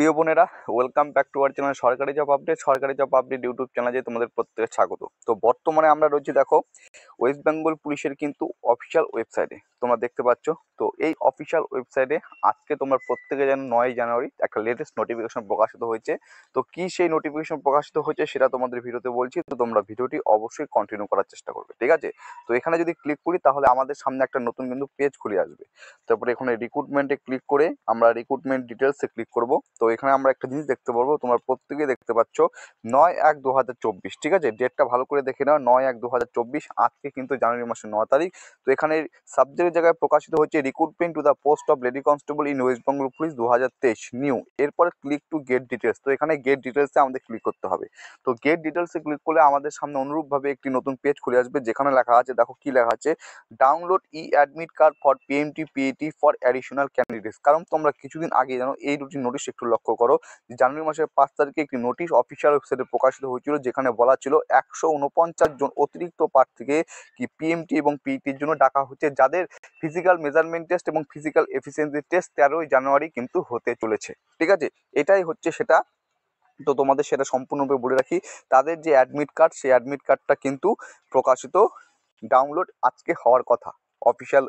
প্রিয় বোনেরা welcome back to our channel Sarkari job update Sarkari job update YouTube চ্যানেলে তোমাদের প্রত্যেকের স্বাগত। তো বর্তমানে আমরা রয়েছি, দেখো ওয়েস্ট বেঙ্গল পুলিশের কিন্তু অফিসিয়াল ওয়েবসাইটে তোমরা দেখতে পাচ্ছ। তো এই অফিসিয়াল ওয়েবসাইটে আজকে তোমরা প্রত্যেকে যেন নয় জানুয়ারি একটা লেটেস্ট নোটিফিকেশন প্রকাশিত হয়েছে। তো কি সেই নোটিফিকেশন প্রকাশিত হয়েছে সেটা তোমাদের ভিডিওতে বলছি, তো তোমরা ভিডিওটি অবশ্যই কন্টিনিউ করার চেষ্টা করবে, ঠিক আছে? তো এখানে যদি ক্লিক করি তাহলে আমাদের সামনে একটা নতুন কিন্তু পেজ খুলে আসবে। তারপরে এখানে রিক্রুটমেন্টে ক্লিক করে আমরা রিক্রুটমেন্ট ডিটেলসে ক্লিক করব। তো এখানে আমরা একটা জিনিস দেখতে পারব, তোমরা প্রত্যেকেই দেখতে পাচ্ছ, নয় এক দু ঠিক আছে? ডেটটা ভালো করে দেখে নাও, নয় এক দু আজকে কিন্তু জানুয়ারি মাসের ন তারিখ। তো এখানে সাবজেক্টের জায়গায় প্রকাশিত হচ্ছে recruitment to the post of lady constable in West Bengal police দু হাজার তেইশ নিউ এরপরে ক্লিক টু গেট ডিটেলস তো এখানে গেট ডিটেলসে আমাদের ক্লিক করতে হবে। তো গেট ডিটেলসে ক্লিক করলে আমাদের সামনে অনুরূপভাবে একটি নতুন পেজ খুলে আসবে। যেখানে লেখা আছে, দেখো কি লেখা আছে download e admit card for PMT PAT for additional candidates কারণ তোমরা কিছুদিন আগে জানো, এই দুটি নোটিশ একটু লক্ষ্য করো। যে জানুয়ারি মাসের পাঁচ তারিখে একটি নোটিশ অফিসিয়াল ওয়েবসাইটে প্রকাশিত হয়েছিল, যেখানে বলা ছিল একশো উনপঞ্চাশ জন অতিরিক্ত প্রার্থীকে কি পিএমটি এবং পিইটির জন্য ডাকা হচ্ছে, যাদের ফিজিক্যাল মেজারমেন্ট টেস্ট এবং ফিজিক্যাল এফিসিয়েন্সি টেস্ট তেরোই জানুয়ারি কিন্তু হতে চলেছে। ঠিক আছে? এটাই হচ্ছে সেটা। তো তোমাদের সেটা সম্পূর্ণরূপে বলে রাখি, তাদের যে অ্যাডমিট কার্ড সেই অ্যাডমিট কার্ডটা কিন্তু প্রকাশিত ডাউনলোড আজকে হওয়ার কথা। অফিসিয়াল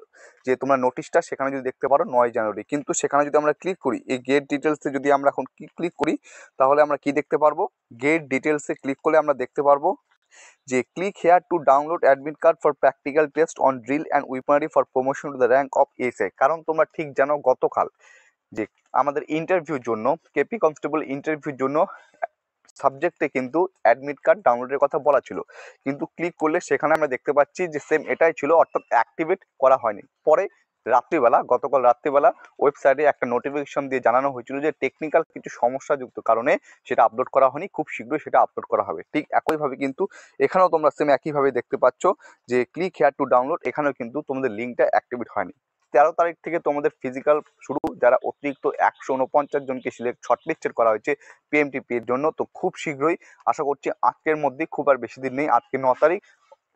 যে তোমরা নোটিশটা সেখানে যদি দেখতে পারো নয় জানুয়ারি। কিন্তু সেখানে যদি আমরা ক্লিক করি, এই গেট ডিটেলসে যদি আমরা এখন ক্লিক করি, তাহলে আমরা কি দেখতে পারব? গেট ডিটেলসে ক্লিক করলে আমরা দেখতে পারব যে click here to download admit card for practical test on drill and weaponry for promotion to the rank of SI কারণ তোমরা ঠিক জানো গতকাল যে আমাদের ইন্টারভিউর জন্য কেপি কনস্টেবল ইন্টারভিউর জন্য সাবজেক্টে কিন্তু অ্যাডমিট কার্ড ডাউনলোডের কথা বলা ছিল। কিন্তু ক্লিক করলে সেখানে আমরা দেখতে পাচ্ছি যে সেম এটাই ছিল, অর্থাৎ অ্যাক্টিভেট করা হয়নি। পরে রাত্রিবেলা, গতকাল রাত্রিবেলা ওয়েবসাইটে একটা নোটিফিকেশন দিয়ে জানানো হয়েছিল যে টেকনিক্যাল কিছু সমস্যাযুক্ত কারণে সেটা আপলোড করা হয়নি, খুব শীঘ্রই সেটা আপলোড করা হবে। ঠিক একইভাবে কিন্তু এখানেও তোমরা সেম একইভাবে দেখতে পাচ্ছ যে ক্লিক হেয়ার টু ডাউনলোড এখানেও কিন্তু তোমাদের লিঙ্কটা অ্যাক্টিভেট হয়নি। তেরো তারিখ থেকে তোমাদের ফিজিক্যাল শুরু, যারা অতিরিক্ত একশো উনপঞ্চাশ জনকে সিলেক্ট শর্টলিস্টেড করা হয়েছে পিএমটিপি এর জন্য, তো খুব শীঘ্রই আশা করছি আজকের মধ্যে খুব আর বেশি দিন নেই, আজকে ন তারিখ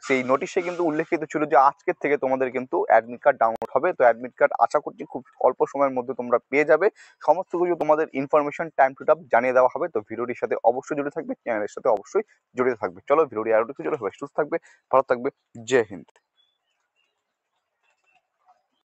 সেই নোটিশে কিন্তু উল্লেখিত ছিল যে আজকের থেকে তোমাদের কিন্তু অ্যাডমিট কার্ড ডাউনলোড হবে। তো অ্যাডমিট কার্ড আশা করছি খুব অল্প সময়ের মধ্যে তোমরা পেয়ে যাবে। সমস্ত কিছু তোমাদের ইনফরমেশন টাইম টু টাইম জানিয়ে দেওয়া হবে। তো ভিডিওটির সাথে অবশ্যই জুড়ে থাকবে চ্যানেলের সাথে অবশ্যই জড়িত থাকবে। চলো ভিডিওটি আরও কিছু জড়িত হবে। সুস্থ থাকবে, ভালো থাকবে। জয় হিন্দ।